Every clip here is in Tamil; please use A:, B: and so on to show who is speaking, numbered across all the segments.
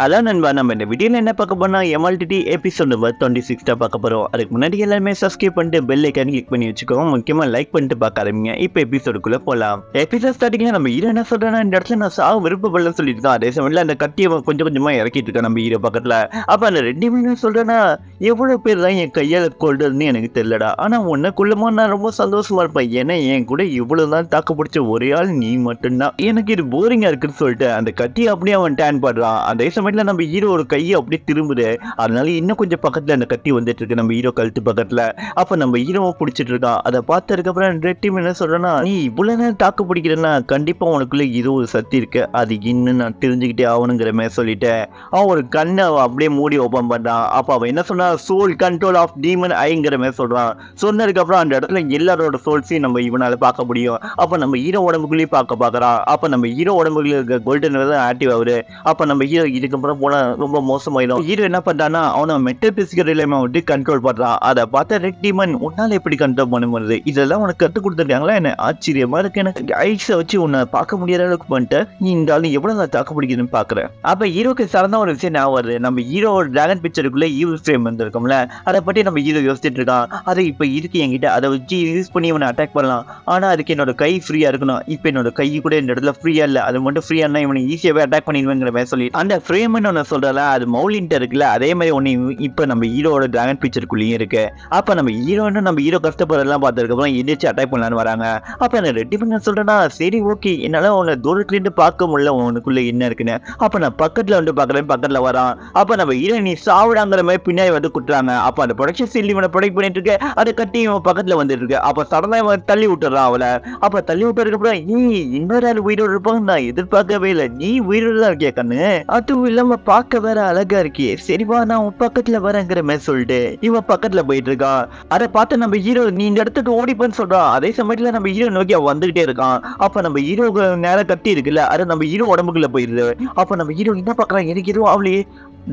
A: அதான் நண்பா நம்ம இந்த வீடியோவில் என்ன பார்க்க போனால் எம்எல்டிடி எபிசோட் நம்பர் டுவெண்ட்டி சிக்ஸ்டா பார்க்க போகிறோம் அதுக்கு முன்னாடி எல்லாருமே சப்ஸ்கிரைப் பண்ணிட்டு பெல் ஐக்கான் கிளிக் பண்ணி வச்சுக்கோங்க. முக்கியமாக லைக் பண்ணிட்டு பார்க்க ஆரம்பிங்க இப்போ எபிசோடுக்குள்ள போகலாம் எபிசோட் ஸ்டார்டிங்ல நம்ம ஹீரோ என்ன சொல்கிறேன்னா இந்த இடத்துல நான் சாவு விருப்பப்படலன்னு சொல்லிட்டு தான். அதே சமயத்தில் அந்த கட்டியை கொஞ்சம் கொஞ்சமாக இறக்கிட்டு இருக்கேன் நம்ம ஹீரோ பக்கத்தில். அப்போ அந்த ரெண்டு மணி சொல்கிறேன்னா எவ்வளோ பேர் தான் என் கையால் கொள்றதுன்னு எனக்கு தெரியலடா. ஆனா கொள்ளுமா நான் ரொம்ப சந்தோஷமா இருப்பேன். ஏன்னா என் கூட இவ்வளோ தான் தாக்கு பிடிச்ச ஒரே ஆள் நீ மட்டும்தான். எனக்கு இது போரிங்காக இருக்குன்னு சொல்லிட்டு அந்த கட்டி அப்படியே அவன் டேன் பாடுறான் அதே சமயத்தில் நம்ம ஹீரோ ஒரு கையை அப்படியே திரும்புது. அதனால இன்னும் கொஞ்சம் பக்கத்துல அந்த கட்டி வந்துட்டு இருக்கு. நம்ம ஹீரோ கழுத்து பக்கத்துல. அப்ப நம்ம ஹீரோவை பிடிச்சிட்டு இருக்கான். அதை பார்த்ததுக்கப்புறம் ரெட் டீம் என்ன சொல்கிறேன்னா நீ இவ்வளவு நேரம் தாக்கு பிடிக்கிறேன்னா கண்டிப்பா உனக்குள்ள இது ஒரு சக்தி இருக்கு. அது இன்னும் நான் தெரிஞ்சுக்கிட்டே ஆகணுங்கிற மாதிரி சொல்லிட்டு அவன் ஒரு கண்ணை அப்படியே மூடி ஓப்பன் பண்ணுறான் அப்ப அவன் என்ன சொன்னா சோல் கண்ட்ரோல் ஆஃப் டீமன் ஐங்கிற மாதிரி சொல்றான். சொன்னதுக்கு அப்புறம் அந்த இடத்துல எல்லாரோட சோல்ஸையும் நம்ம இவனால பார்க்க முடியும். அப்ப நம்ம ஹீரோ உடம்புக்குள்ளேயும் பார்க்க பார்க்குறான். அப்ப நம்ம ஹீரோ உடம்புக்குள்ளே இருக்க கோல்டன் தான் ஆக்டிவ் ஆகுது. அப்ப நம்ம ஹீரோ இதுக்கப்புறம் போனால் ரொம்ப மோசமாயிடும். ஹீரோ என்ன பண்ணுறான்னா அவனை மெட்டல் பிசிக்கல் நிலைமை விட்டு கண்ட்ரோல் பண்ணுறான் அதை பார்த்தா ரெட் டீமன் உன்னால எப்படி கண்ட்ரோல் பண்ண முடியுது? இதெல்லாம் உனக்கு கற்றுக் கொடுத்துருக்காங்களா என்ன? ஆச்சரியமா இருக்கு எனக்கு. ஐஸை வச்சு உன்னை பார்க்க முடியாத அளவுக்கு பண்ணிட்டு நீ இந்த எவ்வளோ நான் தாக்கு பிடிக்குதுன்னு பார்க்குறேன். அப்போ ஹீரோக்கு சார்ந்த ஒரு விஷயம் ஞாபகம் வருது. நம்ம ஹீரோ டிராகன் பிக்சருக்குள்ளே ஈவில் ஃப்ரேம் வந்திருக்கோம்ல. அதை பத்தி நம்ம ஹீரோ யோசிச்சுட்டு இருக்கான். அதை இப்போ இருக்கு என்கிட்ட. அதை வச்சு யூஸ் பண்ணி இவனை அட்டாக் பண்ணலாம். ஆனால் அதுக்கு என்னோட கை ஃப்ரீயா இருக்கணும். இப்போ என்னோட கை கூட இந்த இடத்துல ஃப்ரீயாக இல்லை. அது மட்டும் ஃப்ரீயா இருந்தால் இவனை ஈஸியாகவே அட்டாக் பண்ணிடுவேங்கிற மாதிரி சொல்லி அந்த ஃப்ரீ ஃப்ரேம்னு ஒன்று சொல்கிறல அது மௌலின்ட்டு இருக்குல்ல அதே மாதிரி ஒன்று இப்போ நம்ம ஹீரோட டிராகன் பிக்சருக்குள்ளேயும் இருக்கு. அப்போ நம்ம ஹீரோன்னு நம்ம ஹீரோ கஷ்டப்படுறதெல்லாம் பார்த்ததுக்கப்புறம் எதிர்த்து அட்டாக் பண்ணலான்னு வராங்க. அப்போ நான் ரெட்டி பண்ண சொல்கிறேன்னா சரி ஓகே என்னால் உன்னை தூரத்துலேருந்து பார்க்க முடியல உனக்குள்ளே என்ன இருக்குன்னு. அப்போ நான் பக்கத்தில் வந்து பார்க்குறேன் பக்கத்தில் வரான். அப்போ நம்ம ஹீரோ நீ சாவிடாங்கிற மாதிரி பின்னாடி வந்து குட்டுறாங்க அப்போ அந்த ப்ரொடக்ஷன் சீல் இவனை ப்ரொடக்ட் பண்ணிட்டு இருக்கு. அதை கட்டி இவன் பக்கத்தில் வந்துட்டு இருக்கு. அப்போ சடனாக இவன் தள்ளி விட்டுறான் அவளை. அப்போ தள்ளி விட்டதுக்கு அப்புறம் நீ இன்னொரு ஆள் உயிரோடு இருப்பாங்க நான் எதிர்பார்க்கவே இல்லை. நீ உயிரோடு தான் இருக்கியா கண்ணு? அதுவும் இல்லாம பார்க்க வேற அழகா இருக்கியே சரிவா நான் உன் பக்கத்துல வரேங்கிற மாதிரி சொல்லிட்டு இவன் பக்கத்துல போயிட்டு இருக்கான் அதை பார்த்து நம்ம ஹீரோ நீ இந்த இடத்துக்கு ஓடிப்பன்னு சொல்றான் அதே சமயத்துல நம்ம ஹீரோ நோக்கி அவன் வந்துகிட்டே இருக்கான். அப்ப நம்ம ஹீரோ நேரம் கட்டி இருக்குல்ல அது நம்ம ஹீரோ உடம்புக்குள்ள போயிருது அப்ப நம்ம ஹீரோ என்ன பாக்குறான் எனக்கு ஹீரோ அவளையே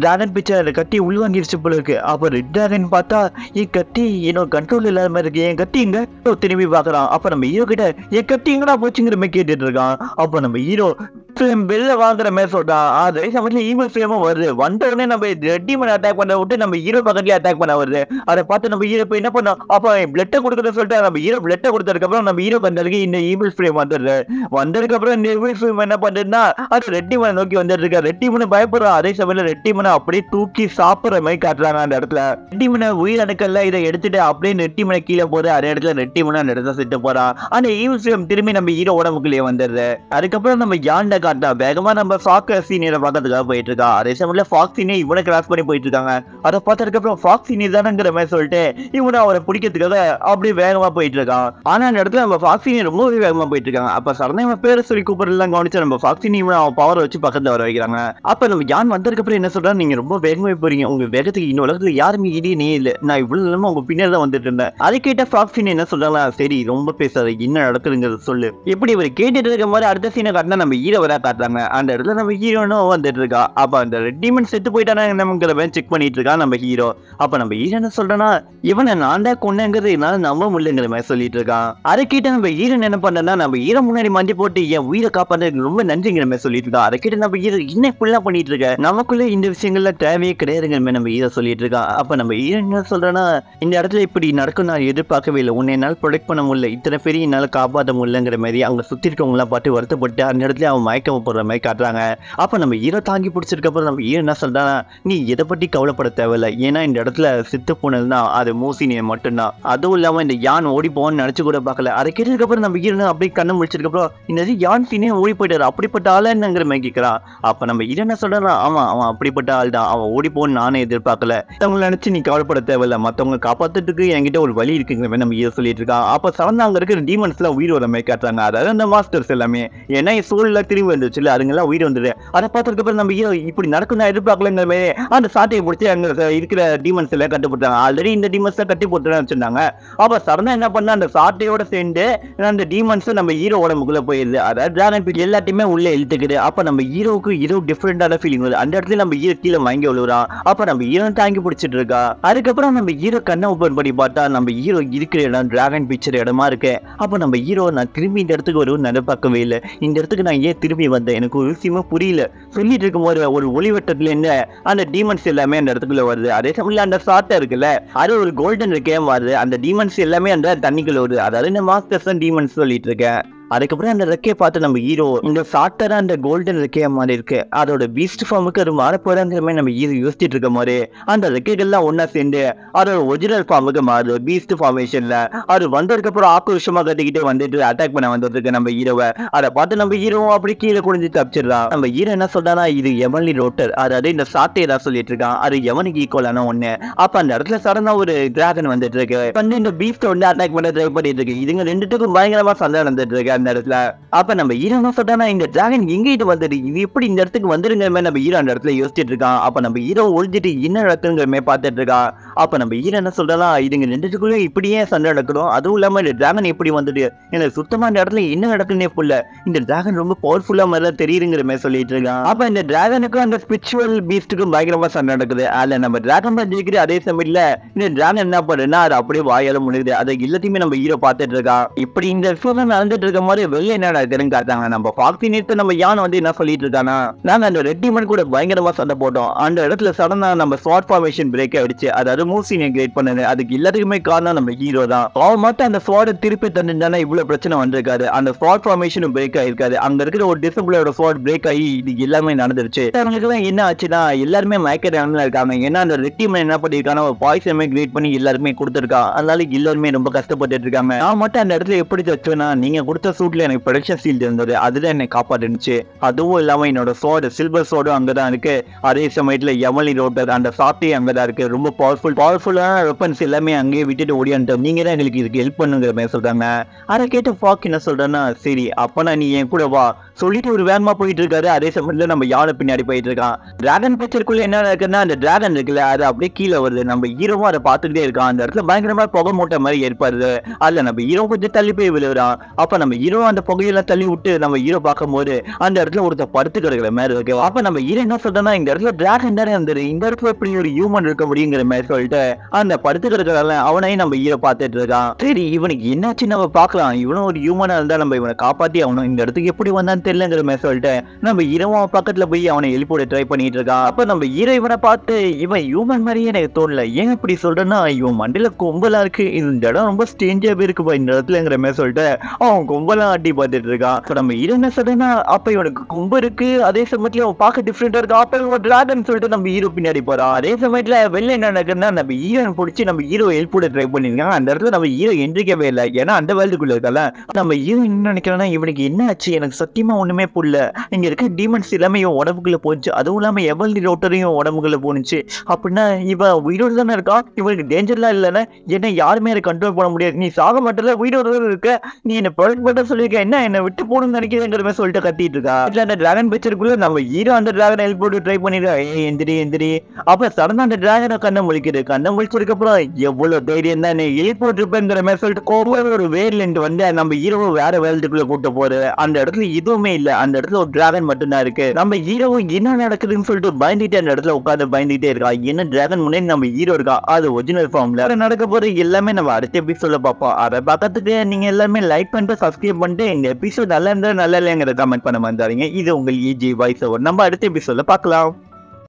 A: டிராகன் பிக்சர் கட்டி உள்வாங்கிருச்சு போல இருக்கு. அப்போ ரெட் டிராகன் பார்த்தா என் கட்டி என்னோட கண்ட்ரோல் இல்லாத மாதிரி இருக்கு. என் கட்டி இங்க? திரும்பி பாக்குறான் அப்ப நம்ம ஹீரோ கிட்ட என் கட்டி எங்கடா போச்சுங்கிற மாதிரி கேட்டுட்டு இருக்கான். அப்போ நம்ம ஹீரோ ஃப்ரேம் வெளில வாங்குற மாதிரி சொல்றான் அதே சமயத்துல ஈவில் ஃப்ரேமும் வருது. வந்த உடனே நம்ம ரெட்டி மேல அட்டாக் பண்ண விட்டு நம்ம ஹீரோ பக்கத்துலயே அட்டாக் பண்ண வருது. அதை பார்த்து நம்ம ஹீரோ போய் என்ன பண்ணோம் அப்ப பிளட்டை கொடுக்குறத சொல்லிட்டு நம்ம ஹீரோ பிளட்டை கொடுத்ததுக்கு அப்புறம் நம்ம ஹீரோ பண்றதுக்கு இந்த ஈவில் ஃப்ரேம் வந்துடுது. வந்ததுக்கு அப்புறம் இந்த ஈவில் ஃப்ரேம் என்ன பண்ணுதுன்னா அது ரெட்டி மனை நோக்கி வந்துட்டு இருக்கு ரெட்டி மனை பயப்படுறான் அதே சமயத்துல ரெட்டி மனை அப்படியே தூக்கி சாப்பிடுற மாதிரி காட்டுறாங்க அந்த இடத்துல. ரெட்டி மனை உயிர் அணுக்கல்ல இதை எடுத்துட்டு அப்படியே ரெட்டி மனை கீழே போது அதே இடத்துல ரெட்டி மனை அந்த இடத்துல செட்டு போறான் அந்த ஈவில் ஃப்ரேம் திரும்பி நம்ம ஹீரோ உடம்புக்குள்ளேயே வந்துடுது. அதுக்கப்புறம் நம்ம யாண்ட காட்டா வேகமா நம்ம ஃபாக்ஸ் சீனியரை பார்க்கறதுக்காக போயிட்டு இருக்கா அதே சமயத்துல ஃபாக்ஸ் சீனியர் இவனை கிராஸ் பண்ணி போயிட்டு இருக்காங்க அதை பார்த்ததுக்கு அப்புறம் ஃபாக்ஸ் சீனியர் தானங்கிற மாதிரி சொல்லிட்டு இவனை அவரை பிடிக்கிறதுக்காக அப்படியே வேகமா போயிட்டு இருக்கான் ஆனா அந்த இடத்துல நம்ம ஃபாக்ஸ் சீனியர் ரொம்பவே வேகமா போயிட்டு இருக்காங்க அப்ப சடனே இவன் பேரை சொல்லி கூப்பிடலாம் கவனிச்சு நம்ம ஃபாக்ஸ் சீனியர் அவன் பவரை வச்சு பக்கத்துல வர வைக்கிறாங்க. அப்ப நம்ம யான் வந்ததுக்கு அப்புறம் என்ன சொல்றாங்க நீங்க ரொம்ப வேகமா போறீங்க. உங்க வேகத்துக்கு இந்த உலகத்துல யாருமே இடி நீ இல்ல. நான் இவ்வளவு நேரமா உங்க பின்னாடி தான் வந்துட்டு இருந்தேன். அதை கேட்ட ஃபாக்ஸ் சீனியர் என்ன சொல்றாங்களா சரி ரொம்ப பேசாத என்ன நடக்குதுங்கிறத சொல்லு. எப்படி இவர் கேட்டுட்டு இருக்க மாதிரி அடுத்த சீனை காட்டினா நம்ம ஈர வரா காட்டுறாங்க. அந்த இடத்துல நம்ம ஹீரோனும் வந்துட்டு இருக்கா. அப்ப அந்த டீமன் செத்து போயிட்டானா நமங்கிற மாதிரி செக் பண்ணிட்டு இருக்கா நம்ம ஹீரோ அப்ப நம்ம ஹீரோ என்ன சொல்றேன்னா இவனை நான் தான் கொண்டேங்கிறது என்னால நம்ப முடியலங்கிற மாதிரி சொல்லிட்டு இருக்கான். அதை நம்ம ஹீரோன் என்ன பண்ணனா நம்ம ஹீரோ முன்னாடி மண்டி போட்டு என் உயிரை காப்பாத்துறதுக்கு ரொம்ப நன்றிங்கிற மாதிரி சொல்லிட்டு இருக்கா. அதை நம்ம ஹீரோ என்ன ஃபுல்லா பண்ணிட்டு இருக்க. நமக்குள்ள இந்த விஷயங்கள்ல தேவையே கிடையாதுங்கிற மாதிரி நம்ம ஹீரோ சொல்லிட்டு இருக்கான் அப்ப நம்ம ஹீரோ என்ன சொல்றேன்னா இந்த இடத்துல இப்படி நடக்கும் நான் எதிர்பார்க்கவே இல்லை. உன்னை என்னால் ப்ரொடெக்ட் பண்ண முடியல. இத்தனை பெரிய என்னால் காப்பாற்ற முடியலங்கிற மாதிரி அவங்க சுத்தி இருக்கவங்களாம் பார்த்து வருத்தப்பட்டு அந்த இடத்துல அவன் மயக்கம் போடுற மாதிரி காட்டுறாங்க. அப்ப நம்ம ஹீரோ தாங்கி பிடிச்சிருக்கப்புறம் நம்ம ஹீரோ என்ன சொல்றானா நீ இதை பத்தி கவலைப்பட தேவையில்ல. ஏன்னா இந்த இடத்துல சித்து போனதுன்னா அது மூசினியை மட்டும்தான். அதுவும் இல்லாம இந்த யான் ஓடி போவான்னு நினைச்சு கூட பார்க்கல. அதை கேட்டதுக்கு அப்புறம் நம்ம ஹீரோ அப்படியே கண்ணு முடிச்சதுக்கப்புறம் இந்த யான் சீனே ஓடி போயிட்டாரு? அப்படிப்பட்ட ஆள் என்னங்கிற மாதிரி கேட்கிறான் அப்ப நம்ம ஹீரோ என்ன சொல்றான் அவன் அவன் அப்படிப்பட்ட ஆள் தான். அவன் ஓடி போன்னு நானே எதிர்பார்க்கல. மத்தவங்களை நினைச்சு நீ கவலைப்பட தேவையில்லை. மத்தவங்க காப்பாற்றுறதுக்கு என்கிட்ட ஒரு வழி இருக்குங்கிற மாதிரி நம்ம ஹீரோ சொல்லிட்டு இருக்கான் அப்ப சடனா அங்க இருக்கிற டீமன்ஸ்லாம் உயிர் வர மாதிரி காட்டுறாங்க. அதாவது அந்த மாஸ்டர்ஸ் எல்லாமே. ஏன்னா சூழல திரும்பி வந்துச்சு. இல்லை அதுங்கெல்லாம் உயிர் வந்தது. அதை பார்த்ததுக்கப்புறம் நம்ம ஐயோ இப்படி நடக்கும் நான் எதிர்பார்க்கலங்கிற மாதிரி. அந்த சாட்டையை பிடிச்சி அங்கே இருக்கிற டீமன்ஸ் எல்லாம் கட்டு போட்டாங்க ஆல்ரெடி இந்த டீமன்ஸ் தான் கட்டி போட்டு வச்சிருந்தாங்க. அப்போ சடனா என்ன பண்ணா அந்த சாட்டையோட சேர்ந்து அந்த டீமன்ஸும் நம்ம ஹீரோ உடம்புக்குள்ளே போயிருது. அதாவது டிராகன் பீட் எல்லாத்தையுமே உள்ளே இழுத்துக்குது. அப்போ நம்ம ஹீரோவுக்கு ஹீரோ டிஃப்ரெண்டான ஃபீலிங் வருது. அந்த இடத்துல நம்ம ஹீரோ கீழே வாங்கி விழுறான் அப்போ நம்ம ஹீரோ தாங்கி பிடிச்சிட்டு இருக்கா? அதுக்கப்புறம் நம்ம ஹீரோ கண்ணை ஓப்பன் பண்ணி பார்த்தா நம்ம ஹீரோ இருக்கிற இடம் டிராகன் பிக்சர் இடமா இருக்கு. அப்போ நம்ம ஹீரோ நான் திரும்பி இந்த இடத்துக்கு வருவோம் நினைப்பாக்கவே இல்லை. இந்த இடத்துக்கு நான் ஏன் திரும்பி திரும்பி வந்தேன் எனக்கு ஒரு விஷயமா புரியல. சொல்லிட்டு இருக்கும்போது ஒரு ஒளிவட்டத்துல அந்த டீமன்ஸ் எல்லாமே அந்த இடத்துக்குள்ள வருது. அதே சமயம் அந்த சாட்டை இருக்குல்ல அது ஒரு கோல்டன் கேம் வருது. அந்த டீமன்ஸ் எல்லாமே அந்த தண்ணிக்குள்ள வருது. அதாவது இந்த மாஸ்டர்ஸ் டீமன்ஸ் சொல்லிட்டு இருக்கேன். அதுக்கப்புறம் அந்த ரெக்கையை பார்த்து நம்ம ஹீரோ இந்த சாட்டரா அந்த கோல்டன் ரெக்கைய மாதிரி இருக்கு. அதோட பீஸ்ட் ஃபார்முக்கு அது மாற மாதிரி நம்ம ஹீரோ யோசிச்சுட்டு இருக்க மாதிரி அந்த ரெக்கைகள்லாம் ஒன்றா சேர்ந்து அதோட ஒரிஜினல் ஃபார்முக்கு மாறுது பீஸ்ட் ஃபார்மேஷனில் அது வந்ததுக்கப்புறம் ஆக்ரோஷமாக கட்டிக்கிட்டு வந்துட்டு அட்டாக் பண்ண வந்துருக்கு நம்ம ஹீரோவை அதை பார்த்து நம்ம ஹீரோ அப்படி கீழே குடிஞ்சு தப்பிச்சிடலாம் நம்ம ஹீரோ என்ன சொல்றானா இது எவன்லி ரோட்டர் அதாவது இந்த சாட்டை தான் சொல்லிட்டு இருக்கான். அது எவனுக்கு ஈக்குவலான ஒன்று அப்போ அந்த இடத்துல சடனா ஒரு டிராகன் வந்துட்டு இருக்கு. வந்து இந்த பீஸ்ட் வந்து அட்டாக் பண்ண ட்ரை பண்ணிட்டு இருக்கு. இதுங்க ரெண்டுத்துக்கும் பயங்கரமாக சண்டை நடந்துட்டு இருக்கு. அந்த இடத்துல. அப்ப நம்ம ஹீரோ சொல்றானா இந்த டிராகன் எங்கிட்டு வந்துட்டு இது எப்படி இந்த இடத்துக்கு வந்துருங்கிற மாதிரி நம்ம ஹீரோ அந்த இடத்துல யோசிச்சுட்டு இருக்கான். அப்ப நம்ம ஹீரோ ஒழிஞ்சிட்டு என்ன நடக்குங்கிற மாதிரி பார்த்துட்டு இருக்கான் அப்ப நம்ம ஹீரோ என்ன சொல்றா இதுங்க ரெண்டுத்துக்குள்ள இப்படியே சண்டை நடக்கணும் அதுவும் இல்லாம இந்த டிராகன் எப்படி வந்துட்டு எனக்கு சுத்தமா இந்த இடத்துல என்ன நடக்குன்னே புள்ள இந்த டிராகன் ரொம்ப பவர்ஃபுல்லா மாதிரி தெரியுங்கிற மாதிரி சொல்லிட்டு இருக்கான். அப்ப இந்த டிராகனுக்கும் அந்த ஸ்பிரிச்சுவல் பீஸ்டுக்கும் பயங்கரமா சண்டை நடக்குது. அதுல நம்ம டிராகன் தான் ஜெயிக்கிற அதே சமயத்துல இந்த டிராகன் என்ன பண்ணுன்னா அது அப்படியே வாயால முடியுது அதை எல்லாத்தையுமே நம்ம ஹீரோ பார்த்துட்டு இருக்கான். இப்படி இந்த விஷயம் நடந்துட்டு இருக்க மாதிரி வெளியே என்னடா நடக்குதுன்னு காட்டாங்க நம்ம பாக்ஸி நேற்று நம்ம யானை வந்து என்ன சொல்லிட்டு இருக்கானா நாங்க அந்த ரெட்டிமன் கூட பயங்கரமா சண்டை போட்டோம். அந்த இடத்துல சடனா நம்ம ஸ்வாட் ஃபார்மேஷன் பிரேக் ஆயிடுச்சு. அதாவது மூசினை கிரியேட் பண்ணது. அதுக்கு எல்லாத்துக்குமே காரணம் நம்ம ஹீரோ தான். அவன் மட்டும் அந்த ஸ்வாட திருப்பி தந்துட்டானா இவ்வளவு பிரச்சனை வந்திருக்காது. அந்த ஸ்வாட் ஃபார்மேஷனும் பிரேக் ஆயிருக்காது. அங்க இருக்கிற ஒரு டிசபிளோட ஸ்வாட் பிரேக் ஆகி இது எல்லாமே நடந்துருச்சு. அவங்களுக்கு என்ன ஆச்சுன்னா எல்லாருமே மயக்க நிலைமையில இருக்காங்க. ஏன்னா அந்த ரெட்டிமன் என்ன பண்ணிருக்கானா ஒரு பாய்சனமே கிரியேட் பண்ணி எல்லாருமே கொடுத்துருக்கா. அதனால எல்லாருமே ரொம்ப கஷ்டப்பட்டுட்டு இருக்காங்க. நான் மட்டும் அந்த இடத்துல எப்படி வச்சேன்னா நீங்க கொடுத்த சூட்ல எனக்கு ப்ரொடக்ஷன் சீல்டு இருந்தது. அதுதான் என்னை காப்பாட்டுனுச்சு அதுவும் இல்லாமல் என்னோட சோடு சில்வர் சோடும் அங்கதான் இருக்கு. அதே சமயத்தில் எமலி ரோட்டர் அந்த சாப்பிட்டே அங்கதான் இருக்கு. ரொம்ப பவர்ஃபுல் பவர்ஃபுல்லான வெப்பன்ஸ் எல்லாமே அங்கேயே விட்டுட்டு ஓடியான்ட்டோம் நீங்கள் தான் எங்களுக்கு இதுக்கு ஹெல்ப் பண்ணுங்கிற மாதிரி சொல்கிறாங்க அதை கேட்டு ஃபாக் என்ன சொல்கிறேன்னா சரி அப்போனா நீ என் கூட வா. சொல்லிட்டு ஒரு வேகமா போயிட்டு இருக்காரு அதே சமயத்துல நம்ம யானை பின்னாடி போயிட்டு இருக்கான் டிராகன் பிக்சருக்குள்ள என்ன நடக்குதுன்னா அந்த டிராகன் இருக்குல்ல அது அப்படியே கீழே வருது. நம்ம ஹீரோவும் அதை பார்த்துக்கிட்டே இருக்கான். அந்த இடத்துல பயங்கரமா புகை மூட்டை மாதிரி ஏற்படுது. அதுல நம்ம ஹீரோ கொஞ்சம் தள்ளி போய் விழுறான். அப்ப நம்ம ஹீரோ அந்த புகையெல்லாம் தள்ளி விட்டு நம்ம ஹீரோ பார்க்கும்போது அந்த இடத்துல ஒருத்தர் படுத்து கிடக்குற மாதிரி இருக்கு. அப்ப நம்ம ஹீரோ என்ன சொல்றேன்னா இந்த இடத்துல டிராகன் தானே இருந்தது. இந்த இடத்துல எப்படி ஒரு ஹியூமன் இருக்க முடியுங்கிற மாதிரி சொல்லிட்டு அந்த படுத்து கிடக்குறல அவனையும் நம்ம ஹீரோ பார்த்துட்டு இருக்கான். சரி இவனுக்கு என்னாச்சு? நம்ம பார்க்கலாம். இவனும் ஒரு ஹியூமனா இருந்தா நம்ம இவனை காப்பாத்தி அவனும் இந்த இடத்துக்கு எப்படி வந்தான்னு தெரியலங்கிற மாதிரி சொல்லிட்டு நம்ம ஹீரோவும் பக்கத்துல போய் அவனை எழுப்பிட ட்ரை பண்ணிட்டு இருக்கான் அப்ப நம்ம ஹீரோ இவனை பார்த்து இவன் ஹியூமன் மாதிரியே எனக்கு தோணல. ஏன் இப்படி சொல்றேன்னா இவன் மண்டல கொம்பலா இருக்கு. இந்த இடம் ரொம்ப ஸ்டேஞ்சாவே இருக்குப்பா இந்த இடத்துலங்கிற மாதிரி சொல்லிட்டு அவன் கொம்பெல்லாம் ஆட்டி பார்த்துட்டு இருக்கான் நம்ம ஹீரோ சொல்றேன்னா அப்ப இவனுக்கு கொம்பு இருக்கு. அதே சமயத்துல அவன் பார்க்க டிஃப்ரெண்டா இருக்கா. அப்ப இவன் டிராகன் சொல்லிட்டு நம்ம ஹீரோ பின்னாடி போறான் அதே சமயத்துல வெளில என்ன நடக்குதுன்னா நம்ம ஹீரோன் பிடிச்சி நம்ம ஹீரோ ஹெல்ப் ட்ரை பண்ணிருக்காங்க அந்த இடத்துல நம்ம ஹீரோ எந்திரிக்கவே இல்லை. ஏன்னா அந்த வேர்ல்டுக்குள்ள இருக்கல நம்ம ஹீரோ என்ன நினைக்கிறேன்னா இவனுக்கு என்ன ஆச்சு? எனக்கு சத்தியமா ஒன்றுமே புரியல இங்க இருக்க டீமன்ஸ் எல்லாமே இவன் உடம்புக்குள்ள போச்சு. அதுவும் இல்லாம எவல்டி ரோட்டரையும் உடம்புக்குள்ளே போனுச்சு அப்படின்னா இவன் உயிரோடு தானே இருக்கா? இவனுக்கு டேஞ்சர்லாம் இல்லைன்னா என்ன யாருமே அதை கண்ட்ரோல் பண்ண முடியாது. நீ சாக மாட்டல உயிரோடு தான் இருக்க. நீ என்ன ப்ரொடக்ட் பண்ண சொல்லியிருக்க. என்ன என்ன விட்டு போகணும்னு நினைக்கிறேங்கிற மாதிரி சொல்லிட்டு கத்திட்டு இருக்கா? இதுல அந்த டிராகன் பிக்சருக்குள்ள நம்ம ஹீரோ அந்த டிராகன் ஹெல்ப் போட்டு ட்ரை பண்ணிருக்கா ஏய் எந்திரி எந்திரி. அப்போ சடனாக அந்த டிராகனை கண்ணை முழிக்கிறது கண்ணை முழிச்சதுக்கு எவ்வளோ எவ்வளவு தைரியம் தான். நீ ஹெல்ப் போட்டுருப்பேங்கிற மாதிரி சொல்லிட்டு கோபம் ஒரு வேர்லேருந்து வந்து நம்ம ஹீரோவை வேற வேர்ல்டுக்குள்ளே கூட்டு போகிறது அந்த இடத்துல எதுவுமே இல்ல. அந்த இடத்துல ஒரு டிராகன் மட்டும்தான் இருக்கு. நம்ம ஹீரோவும் என்ன நடக்குதுன்னு சொல்லிட்டு பயந்துட்டே அந்த இடத்துல உட்காந்து பயந்துட்டே இருக்கா? என்ன டிராகன் முன்னாடி நம்ம ஹீரோ இருக்கா? அது ஒரிஜினல் ஃபார்ம்ல நடக்க போற எல்லாமே நம்ம அடுத்த எபிசோட பார்ப்போம். அதை பார்க்கறதுக்கு நீங்க எல்லாமே லைக் பண்ணிட்டு சப்ஸ்கிரைப் பண்ணிட்டு இந்த எபிசோட் நல்லா இருந்தா நல்லா இல்லைங்கிற கமெண்ட் பண்ண மாதிரி இது உங்கள் இஜி வாய்ஸ் ஓவர் நம்ம அடுத்த எபிசோட பார்க்கலாம்.